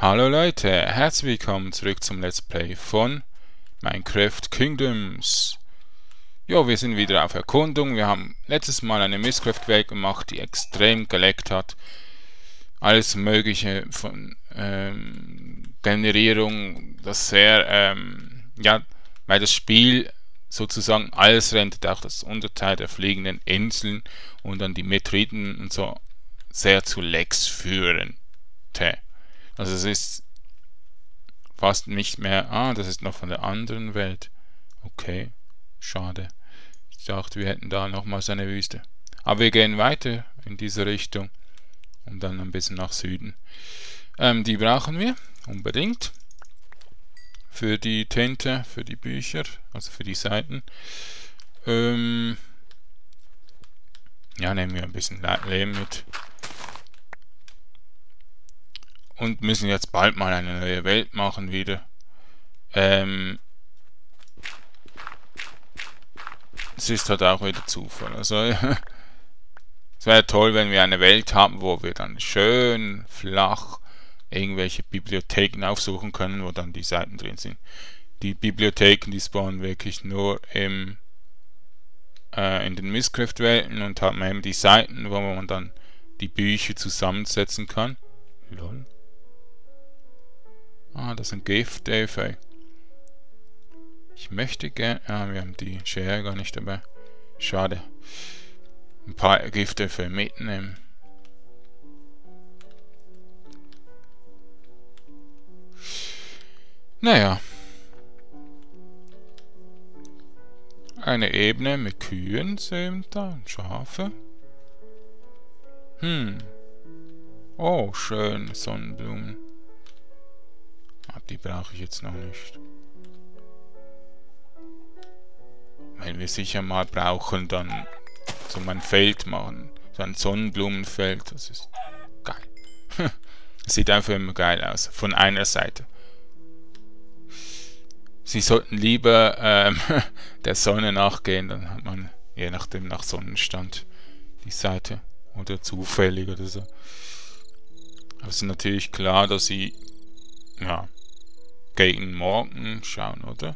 Hallo Leute, herzlich willkommen zurück zum Let's Play von Minecraft Kingdoms. Jo, wir sind wieder auf Erkundung. Wir haben letztes Mal eine Mistcraft-Welt gemacht, die extrem geleckt hat. Alles mögliche von ähm, Generierung, das sehr, ähm, ja, weil das Spiel sozusagen alles rennt, auch das Unterteil der fliegenden Inseln und dann die Metriten und so sehr zu Lecks führen. Also es ist fast nicht mehr... Ah, das ist noch von der anderen Welt. Okay, schade. Ich dachte, wir hätten da nochmals eine Wüste. Aber wir gehen weiter in diese Richtung und dann ein bisschen nach Süden. Ähm, die brauchen wir unbedingt für die Tinte, für die Bücher, also für die Seiten. Ähm, ja, nehmen wir ein bisschen Lehm mit. Und müssen jetzt bald mal eine neue Welt machen wieder. Ähm, es ist halt auch wieder Zufall. Also es wäre toll, wenn wir eine Welt haben, wo wir dann schön flach irgendwelche Bibliotheken aufsuchen können, wo dann die Seiten drin sind. Die Bibliotheken, die spawnen wirklich nur im, äh, in den Mistcraft-Welten und haben eben die Seiten, wo man dann die Bücher zusammensetzen kann. Lol. Ah, das sind Gift-Efeu. Ich möchte gerne... Ah, wir haben die Schere gar nicht dabei. Schade. Ein paar Gift-Efeu mitnehmen. Naja. Eine Ebene mit Kühen sind da und Schafe. Hm. Oh, schön, Sonnenblumen die brauche ich jetzt noch nicht. Wenn wir sicher mal brauchen, dann so ein Feld machen. So ein Sonnenblumenfeld, das ist geil. Sieht einfach immer geil aus, von einer Seite. Sie sollten lieber ähm, der Sonne nachgehen, dann hat man je nachdem nach Sonnenstand die Seite oder zufällig oder so. Aber es ist natürlich klar, dass sie ja, gegen morgen schauen, oder?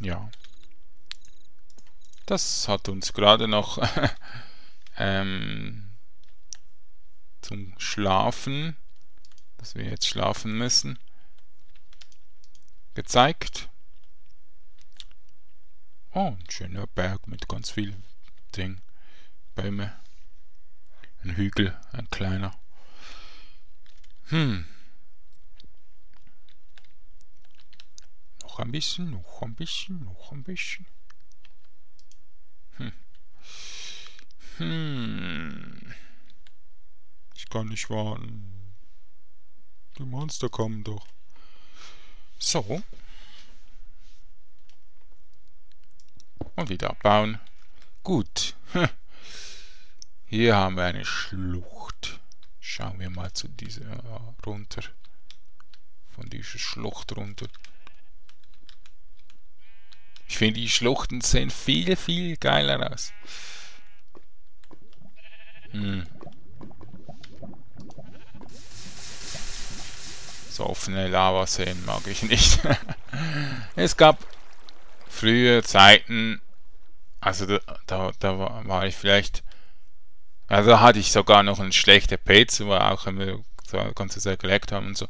Ja. Das hat uns gerade noch ähm, zum Schlafen, dass wir jetzt schlafen müssen, gezeigt. Oh, ein schöner Berg mit ganz viel Ding. Bäume. Ein Hügel, ein kleiner. Hm. Noch ein bisschen, noch ein bisschen, noch ein bisschen. Hm. Hm. Ich kann nicht warten. Die Monster kommen doch. So. Und wieder abbauen. Gut. Hier haben wir eine Schlucht. Schauen wir mal zu dieser äh, runter. Von dieser Schlucht runter. Ich finde, die Schluchten sehen viel, viel geiler aus. Hm. So offene Lavaseen mag ich nicht. es gab frühe Zeiten, also da, da, da war ich vielleicht, also da hatte ich sogar noch einen schlechten PC, wo auch immer so ganze Zeit geleckt haben und so.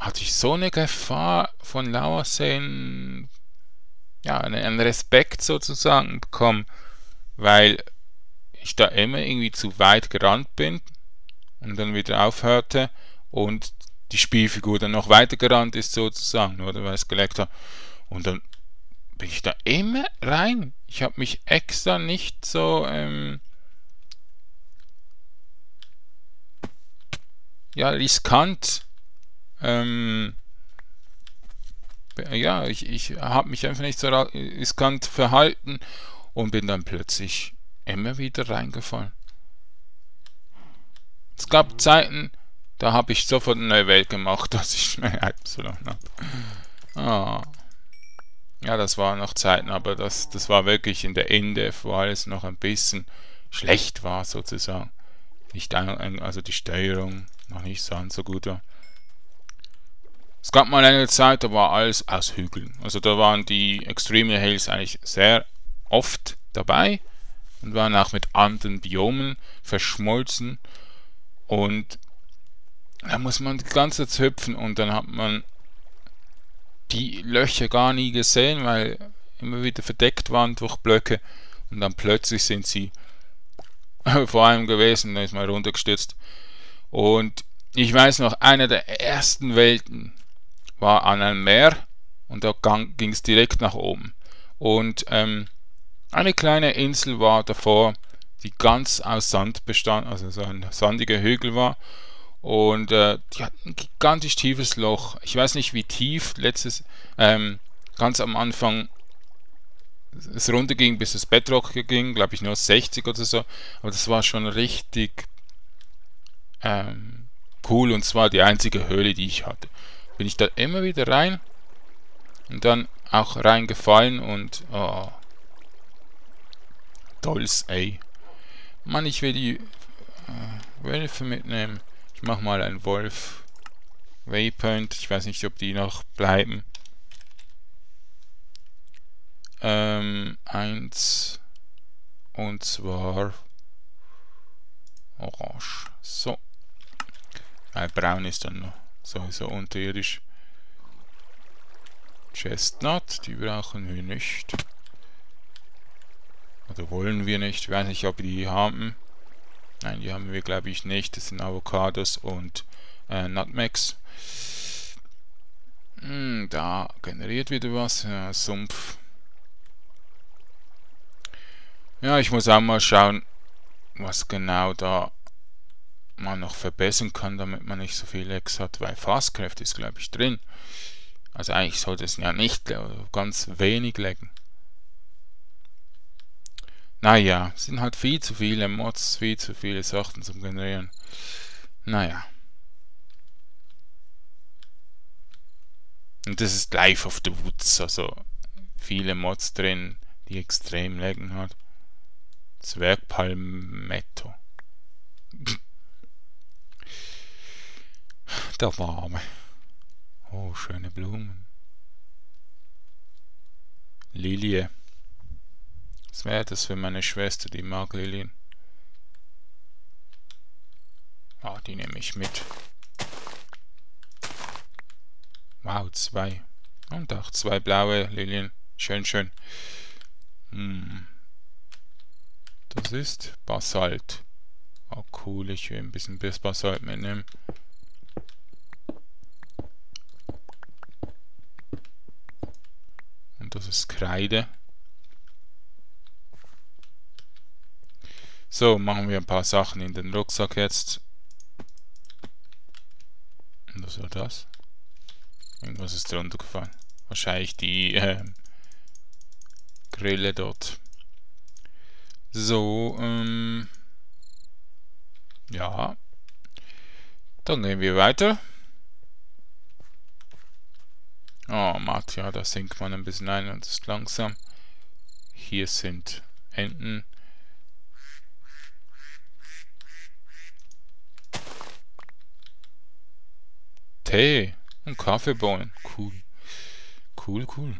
Hatte ich so eine Gefahr von Lavaseen ja, einen Respekt sozusagen bekommen, weil ich da immer irgendwie zu weit gerannt bin und dann wieder aufhörte und die Spielfigur dann noch weiter gerannt ist sozusagen, oder weil es geleckt hat. Und dann bin ich da immer rein. Ich habe mich extra nicht so ähm, ja riskant ähm, ja, ich, ich habe mich einfach nicht so riskant verhalten und bin dann plötzlich immer wieder reingefallen. Es gab Zeiten, da habe ich sofort eine neue Welt gemacht, dass ich mein Epsilon habe. Ah. Ja, das waren noch Zeiten, aber das, das war wirklich in der Indef, wo alles noch ein bisschen schlecht war sozusagen. nicht also die Steuerung noch nicht so gut war. Es gab mal eine Zeit, da war alles aus Hügeln. Also da waren die Extreme Hills eigentlich sehr oft dabei und waren auch mit anderen Biomen verschmolzen. Und da muss man die ganze Zeit hüpfen und dann hat man die Löcher gar nie gesehen, weil immer wieder verdeckt waren durch Blöcke und dann plötzlich sind sie vor einem gewesen, da ist mal runtergestürzt. Und ich weiß noch, einer der ersten Welten, war an einem Meer und da ging es direkt nach oben. Und ähm, eine kleine Insel war davor, die ganz aus Sand bestand, also so ein sandiger Hügel war. Und äh, die hat ein gigantisch tiefes Loch. Ich weiß nicht wie tief, letztes, ähm, ganz am Anfang es runterging, bis das Bedrock ging, glaube ich nur 60 oder so. Aber das war schon richtig ähm, cool und zwar die einzige Höhle, die ich hatte bin ich da immer wieder rein und dann auch reingefallen und oh, Dolls, ey. Mann, ich will die äh, Wölfe mitnehmen. Ich mach mal einen Wolf Waypoint. Ich weiß nicht, ob die noch bleiben. Ähm, eins und zwar orange. So. Weil braun ist dann noch sowieso unterirdisch. Chestnut, die brauchen wir nicht. Oder wollen wir nicht. Ich weiß nicht, ob wir die haben. Nein, die haben wir glaube ich nicht. Das sind Avocados und äh, Nutmegs. Hm, da generiert wieder was. Ja, Sumpf. Ja, ich muss auch mal schauen, was genau da man noch verbessern kann, damit man nicht so viel Lex hat, weil Fastcraft ist, glaube ich, drin. Also eigentlich sollte es ja nicht ganz wenig lecken. Naja, sind halt viel zu viele Mods, viel zu viele Sachen zum Generieren. Naja. Und das ist Life of the Woods, also viele Mods drin, die extrem laggen hat. Zwergpalmetto. Der Warme. Oh, schöne Blumen. Lilie. Was wäre das für meine Schwester, die mag Lilien? Ah, die nehme ich mit. Wow, zwei. Und auch zwei blaue Lilien. Schön, schön. Hm. Das ist Basalt. Oh cool, ich will ein bisschen Basalt mitnehmen. Das ist Kreide. So, machen wir ein paar Sachen in den Rucksack jetzt. Und was war das? Irgendwas ist drunter gefallen. Wahrscheinlich die äh, Grille dort. So, ähm, ja. Dann gehen wir weiter. Oh, matt, ja, da sinkt man ein bisschen ein und ist langsam. Hier sind Enten. Tee und Kaffeebohnen. Cool. Cool, cool.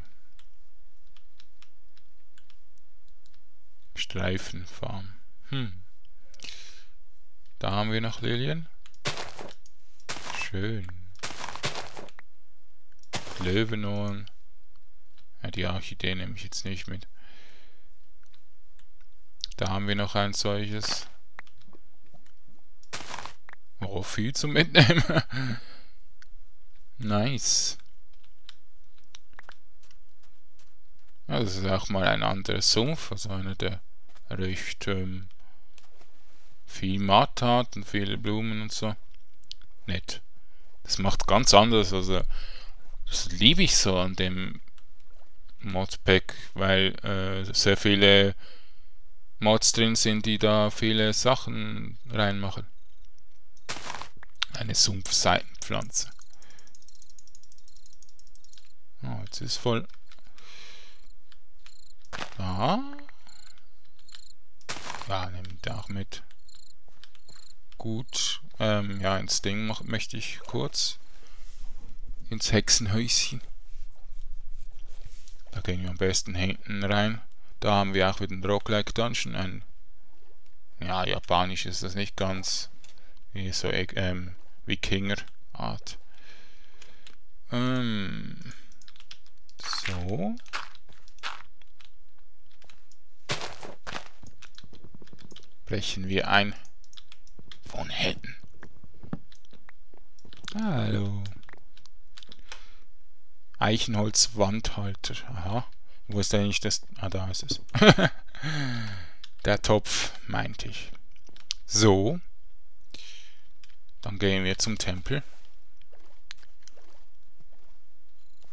Streifenfarm. Hm. Da haben wir noch Lilien. Schön. Löwenohren. Ja, die Orchidee nehme ich jetzt nicht mit. Da haben wir noch ein solches. Oh, viel zum Mitnehmen. nice. Ja, das ist auch mal ein anderer Sumpf, also einer, der recht ähm, viel Matt hat und viele Blumen und so. Nett. Das macht ganz anders, also das liebe ich so an dem Modpack, weil äh, sehr viele Mods drin sind, die da viele Sachen reinmachen. Eine Sumpfseitenpflanze. Oh, jetzt ist voll. Da. Ja, nimm da auch mit. Gut, ähm, ja, ins Ding möchte ich kurz. Ins Hexenhäuschen. Da gehen wir am besten hinten rein. Da haben wir auch wieder den Roguelike Dungeon. Ein, ja, japanisch ist das nicht ganz. Wie so ähm, Wikinger-Art. Ähm, so. Brechen wir ein. Von hinten. Hallo. Eichenholz-Wandhalter. Aha. Wo ist eigentlich das? Ah, da ist es. Der Topf, meinte ich. So. Dann gehen wir zum Tempel.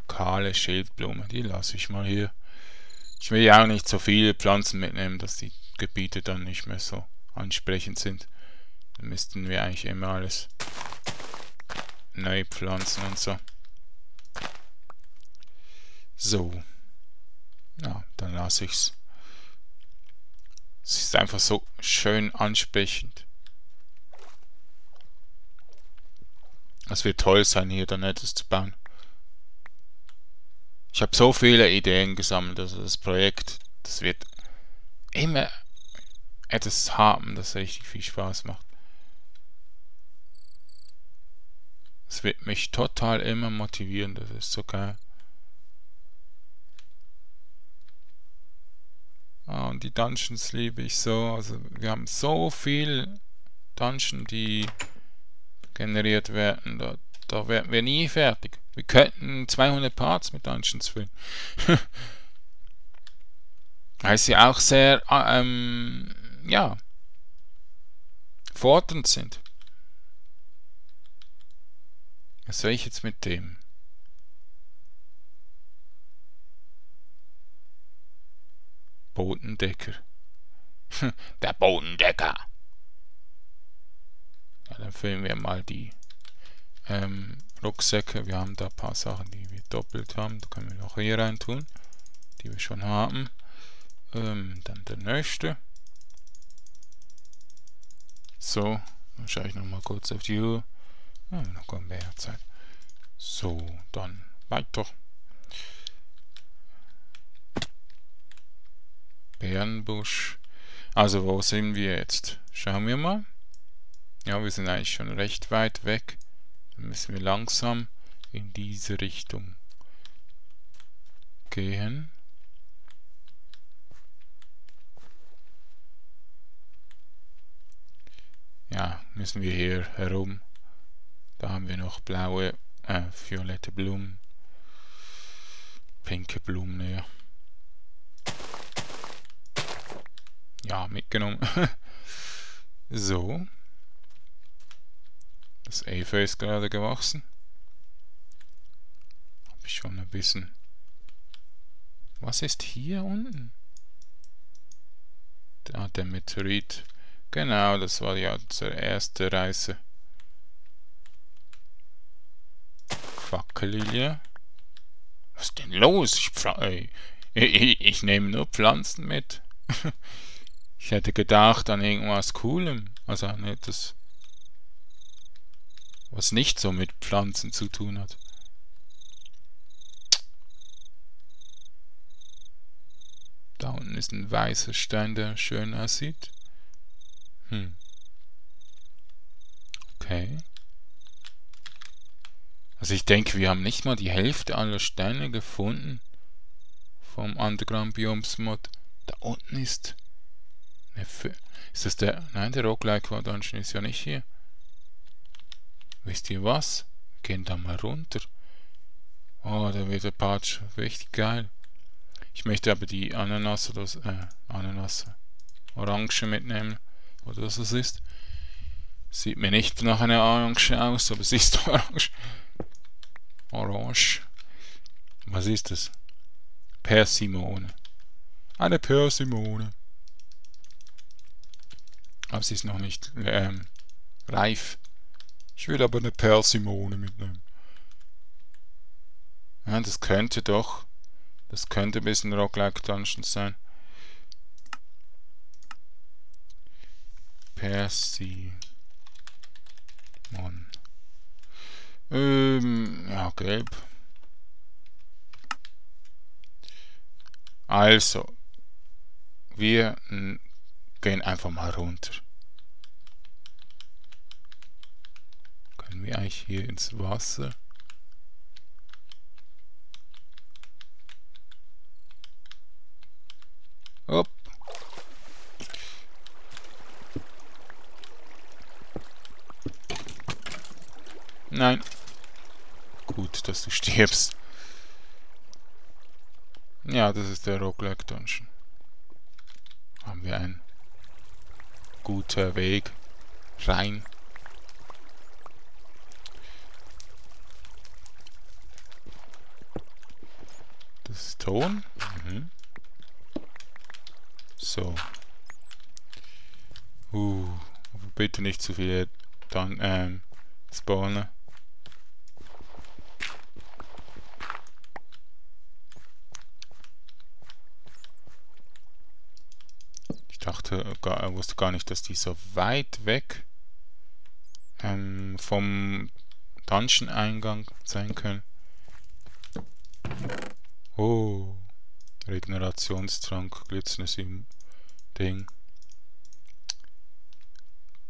Kahle Schildblume, die lasse ich mal hier. Ich will ja auch nicht so viele Pflanzen mitnehmen, dass die Gebiete dann nicht mehr so ansprechend sind. Dann müssten wir eigentlich immer alles neu pflanzen und so. So. Ja, dann lasse ich's. Es ist einfach so schön ansprechend. Es wird toll sein, hier dann etwas zu bauen. Ich habe so viele Ideen gesammelt, also das Projekt, das wird immer etwas haben, das richtig viel Spaß macht. Es wird mich total immer motivieren, das ist so geil. Und die Dungeons liebe ich so. Also wir haben so viel Dungeon, die generiert werden. Da, da werden wir nie fertig. Wir könnten 200 Parts mit Dungeons füllen. Weil sie auch sehr, äh, ähm, ja, fordernd sind. Was soll ich jetzt mit dem? Bodendecker. Der Bodendecker. Ja, dann füllen wir mal die ähm, Rucksäcke. Wir haben da ein paar Sachen, die wir doppelt haben. Da können wir noch hier rein tun, die wir schon haben. Ähm, dann der nächste. So, dann schaue ich noch mal kurz auf die Uhr. Ja, noch mehr Zeit. So, dann weiter. Bärenbusch. Also wo sind wir jetzt? Schauen wir mal. Ja, wir sind eigentlich schon recht weit weg. Dann müssen wir langsam in diese Richtung gehen. Ja, müssen wir hier herum. Da haben wir noch blaue, äh, violette Blumen. Pinke Blumen, ja. Ja, mitgenommen. so. Das Eva ist gerade gewachsen. Habe ich schon ein bisschen. Was ist hier unten? Da der Meteorit. Genau, das war ja unsere erste Reise. Fackellilie. Was ist denn los? Ich, ich, ich nehme nur Pflanzen mit. Ich hätte gedacht an irgendwas Coolem. Also an etwas, was nicht so mit Pflanzen zu tun hat. Da unten ist ein weißer Stein, der schön aussieht. Hm. Okay. Also ich denke, wir haben nicht mal die Hälfte aller Steine gefunden vom Underground Biomes Mod. Da unten ist ist das der? Nein, der Roguelike Dungeon ist ja nicht hier. Wisst ihr was? Wir gehen da mal runter. Oh, da wird der Patch richtig geil. Ich möchte aber die Ananas oder äh, Ananas Orange mitnehmen. Oder was das ist. Sieht mir nicht nach einer Orange aus, aber es ist Orange. Orange. Was ist das? Persimone. Eine Persimone. Aber sie ist noch nicht ähm, reif. Ich will aber eine Persimone mitnehmen. Ja, das könnte doch. Das könnte ein bisschen Roguelike Dungeons sein. Persi. Mann. Ähm, ja, gelb. Also, wir gehen einfach mal runter. Können wir eigentlich hier ins Wasser? Hopp. Nein. Gut, dass du stirbst. Ja, das ist der Roguelike Dungeon. Haben wir einen guter Weg rein. Das ist Ton. Mhm. So. Uh, bitte nicht zu viel dann ähm, spawnen. Dachte, gar, wusste gar nicht, dass die so weit weg ähm, vom Dungeon-Eingang sein können. Oh, Regenerationstrank, glitzerndes Ding.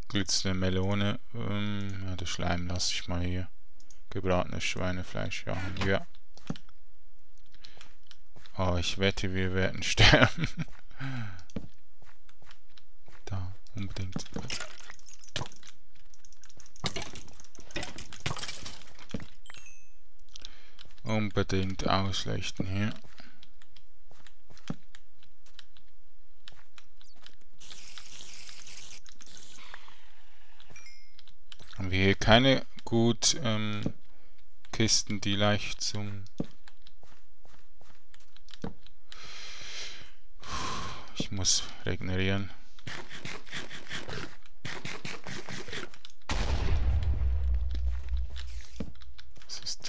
Glitzernde Melone. Ähm, ja, der Schleim lasse ich mal hier. Gebratenes Schweinefleisch, ja, ja. Oh, ich wette, wir werden sterben. Unbedingt. Unbedingt ausleuchten hier. Haben wir hier keine gut ähm, Kisten, die leicht zum Ich muss regenerieren.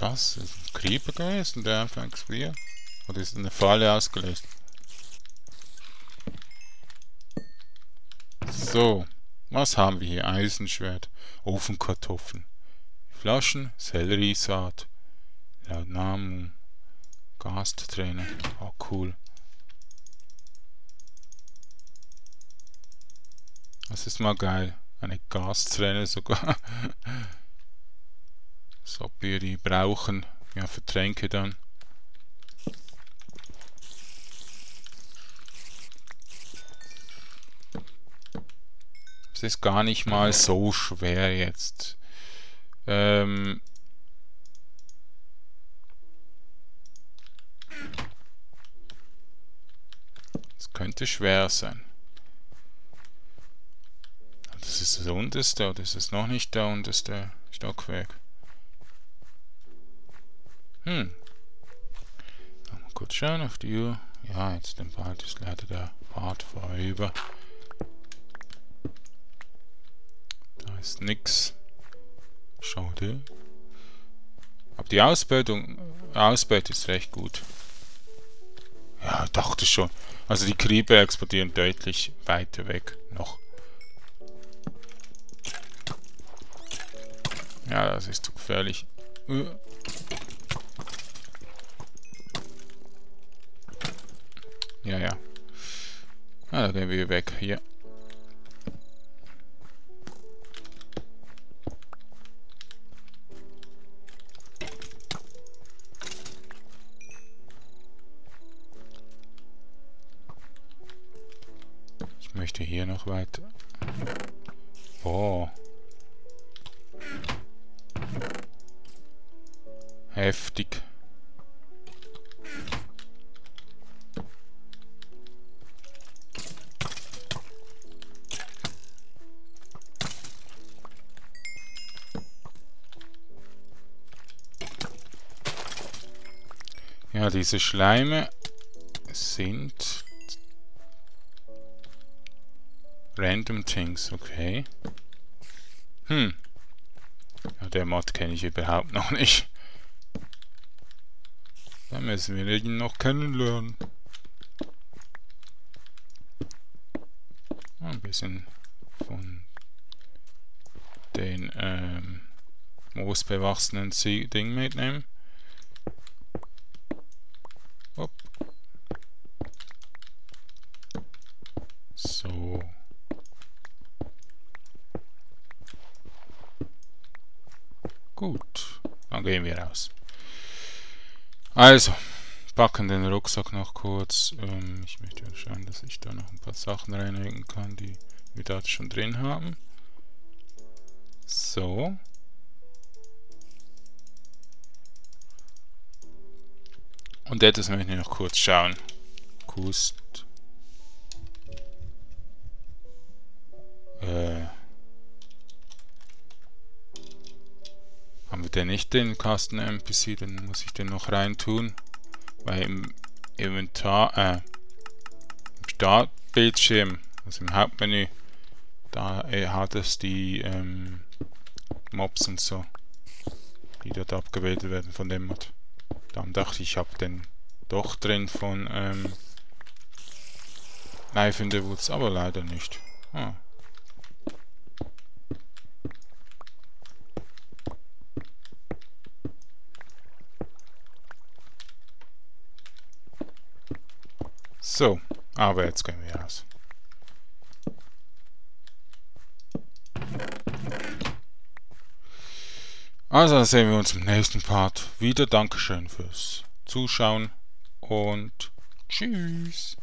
Das? Ist ein Creeper gewesen, der einfach explodiert? Oder ist eine Falle ausgelöst? So, was haben wir hier? Eisenschwert, Ofenkartoffeln, Flaschen, Selleriesaat, Laudanum, Gasträne. Oh, cool. Das ist mal geil. Eine Gasträne sogar. Ob wir die brauchen. Ja, für Tränke dann. Es ist gar nicht mal so schwer jetzt. Ähm es könnte schwer sein. Das ist das unterste oder ist es noch nicht der unterste Stockwerk? Hm. Mal kurz schauen auf die Uhr. Ja, jetzt den bald ist leider der Part vorüber. Da ist nix. Schade. Aber die Ausbeutung, Ausbeute ist recht gut. Ja, dachte schon. Also die Kriebe explodieren deutlich weiter weg noch. Ja, das ist zu gefährlich. Ja, ja. Ah, da gehen wir weg. Hier. Ich möchte hier noch weiter. Oh. Heftig. Diese Schleime sind Random Things, okay. Hm. Ja, der Mod kenne ich überhaupt noch nicht. Da müssen wir ihn noch kennenlernen. Ein bisschen von den ähm, moosbewachsenen Ding mitnehmen. Hopp. So. Gut, dann gehen wir raus. Also, packen den Rucksack noch kurz. Ähm, ich möchte schauen, dass ich da noch ein paar Sachen reinlegen kann, die wir da schon drin haben. So. Und jetzt möchte ich noch kurz schauen. Kust. Äh. Haben wir denn nicht den Kasten NPC, dann muss ich den noch rein tun. Weil im Inventar, äh, im Startbildschirm, also im Hauptmenü, da äh, hat es die ähm, Mobs und so, die dort abgebildet werden von dem Mod. Dann dachte ich, ich habe den doch drin von ähm, Life in the Woods, aber leider nicht. Ah. So, aber jetzt gehen wir raus. Also dann sehen wir uns im nächsten Part wieder. Dankeschön fürs Zuschauen und tschüss.